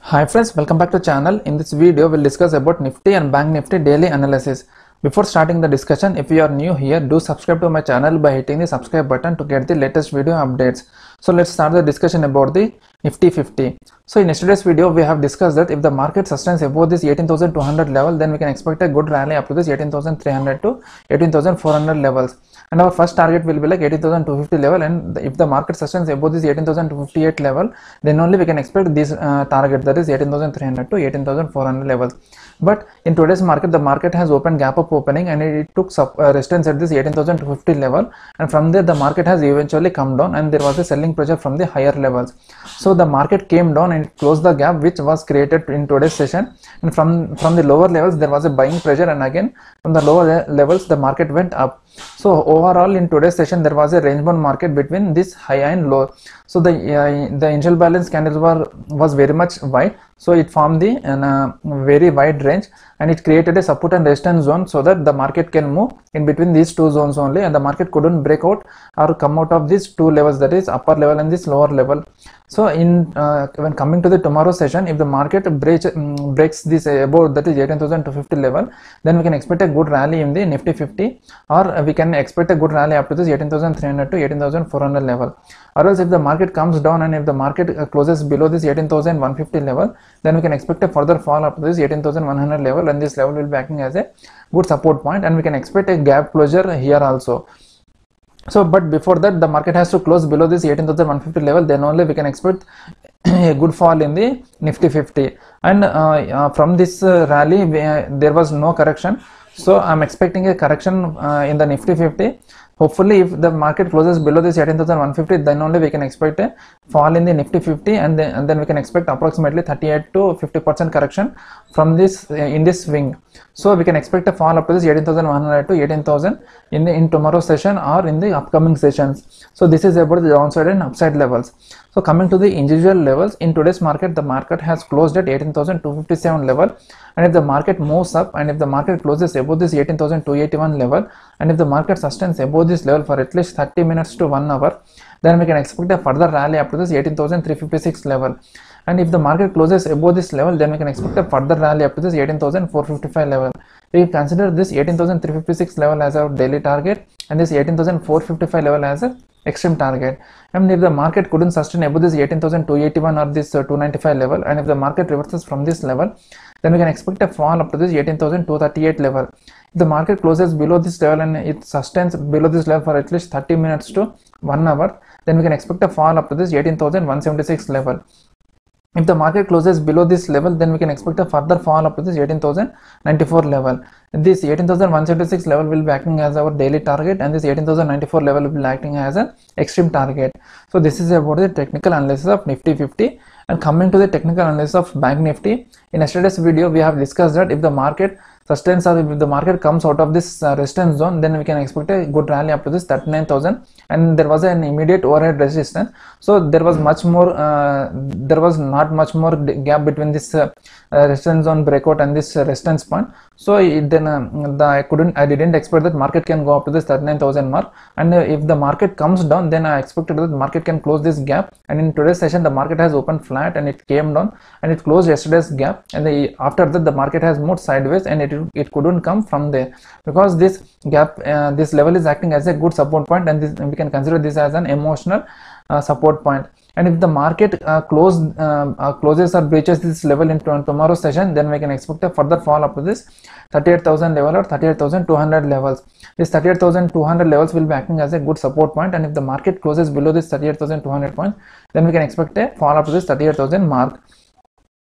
Hi friends, welcome back to channel. In this video, we'll discuss about Nifty and Bank Nifty daily analysis. Before starting the discussion, if you are new here, do subscribe to my channel by hitting the subscribe button to get the latest video updates. So let's start the discussion about the Nifty 50. So in yesterday's video, we have discussed that if the market sustains above this 18,200 level, then we can expect a good rally up to this 18,300 to 18,400 levels. And our first target will be like 18,250 level. And if the market sustains above this 18,258 level, then only we can expect this uh, target that is 18,300 to 18,400 levels. But in today's market, the market has opened gap up opening and it, took sub, uh, resistance at this 18,250 level. And from there, the market has eventually come down and there was a selling pressure from the higher levels. So the market came down and closed the gap which was created in today's session. And from, from the lower levels, there was a buying pressure and again from the lower levels, the market went up. So overall in today's session, there was a range bound market between this high and low. So the uh, the initial balance candles were was very much wide. So it formed the uh, very wide range and it created a support and resistance zone so that the market can move in between these two zones only and the market couldn't break out or come out of these two levels that is upper level and this lower level so in uh, when coming to the tomorrow session if the market breach, um, breaks this above that is 18250 level then we can expect a good rally in the nifty 50 or we can expect a good rally up to this 18300 to 18400 level. Or else if the market comes down and if the market closes below this 18150 level then we can expect a further fall up to this 18100 level and this level will be acting as a good support point and we can expect a gap closure here also so but before that the market has to close below this 18150 level. Then only we can expect a good fall in the nifty 50 and uh, uh, from this uh, rally we, there was no correction. So i'm expecting a correction in the nifty 50 hopefully if the market closes below this 18150 then only we can expect a fall in the nifty 50 and then, and then we can expect approximately 38 to 50 percent correction from this uh, in this swing so we can expect a fall up to this 18100 to 18000 in the in tomorrow session or in the upcoming sessions. So this is about the downside and upside levels. So coming to the individual levels in today's market the market has closed at 18257 level. And if the market moves up and if the market closes above this 18281 level and if the market sustains above this level for at least 30 minutes to 1 hour then we can expect a further rally up to this 18356 level. And if the market closes above this level then we can expect a further rally up to this 18455 level. We consider this 18356 level as our daily target and this 18455 level as a extreme target. And if the market couldn't sustain above this 18281 or this uh, 295 level and if the market reverses from this level then we can expect a fall up to this 18238 level the market closes below this level and it sustains below this level for at least 30 minutes to 1 hour then we can expect a fall up to this 18176 level. If the market closes below this level then we can expect a further fall up to this 18094 level. This 18176 level will be acting as our daily target and this 18094 level will be acting as an extreme target. So this is about the technical analysis of nifty 50 and coming to the technical analysis of bank nifty in yesterday's video we have discussed that if the market sustains or if the market comes out of this uh, resistance zone then we can expect a good rally up to this 39000 and there was an immediate overhead resistance. So there was much more uh, there was not much more gap between this uh, resistance zone breakout and this resistance point. So it, then the, i couldn't i didn't expect that market can go up to this 39000 mark. And if the market comes down then i expected that market can close this gap. And in today's session the market has opened flat and it came down and it closed yesterday's gap. And the, after that the market has moved sideways and it it couldn't come from there. Because this gap uh, this level is acting as a good support point and this, we can consider this as an emotional uh, support point. And if the market uh, close, uh, closes or breaches this level in tomorrow's session then we can expect a further fall up to this 38000 level or 38200 levels. This 38200 levels will be acting as a good support point and if the market closes below this 38200 point then we can expect a fall up to this 38000 mark.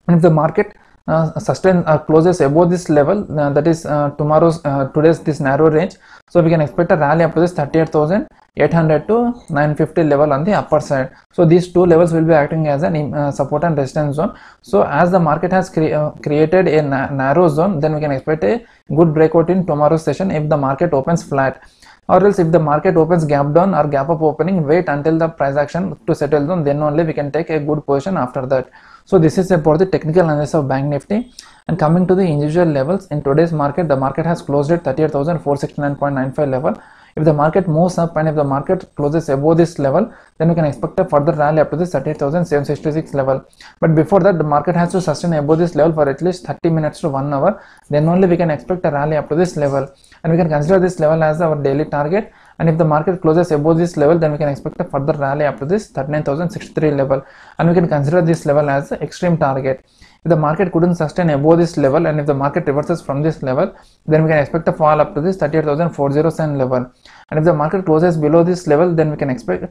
And if the market uh, sustain uh, closes above this level uh, that is tomorrow's today's this narrow range. So we can expect a rally up to this 38800 to 950 level on the upper side. So these two levels will be acting as an support and resistance zone. So as the market has cre created a na narrow zone then we can expect a good breakout in tomorrow's session if the market opens flat or else if the market opens gap down or gap up opening wait until the price action to settle down then only we can take a good position after that. So this is about the technical analysis of bank nifty. And coming to the individual levels in today's market the market has closed at 38469.95 level if the market moves up and if the market closes above this level then we can expect a further rally up to this 38766 level. But before that the market has to sustain above this level for at least 30 minutes to 1 hour. Then only we can expect a rally up to this level. And we can consider this level as our daily target and if the market closes above this level then we can expect a further rally up to this 39063 level. And we can consider this level as the extreme target. If the market couldn't sustain above this level and if the market reverses from this level then we can expect a fall up to this 38407 level. And if the market closes below this level then we can expect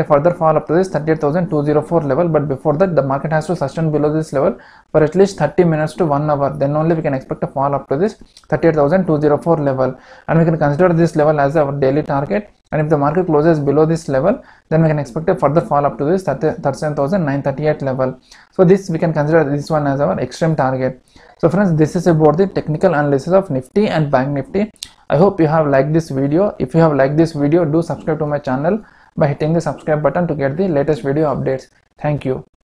a further fall up to this 38204 level. But before that the market has to sustain below this level for at least 30 minutes to 1 hour. Then only we can expect a fall up to this 38204 level. And we can consider this level as our daily target and if the market closes below this level then we can expect a further fall up to this 37938 level. So this we can consider this one as our extreme target. So friends this is about the technical analysis of nifty and bank nifty. I hope you have liked this video. If you have liked this video do subscribe to my channel by hitting the subscribe button to get the latest video updates. Thank you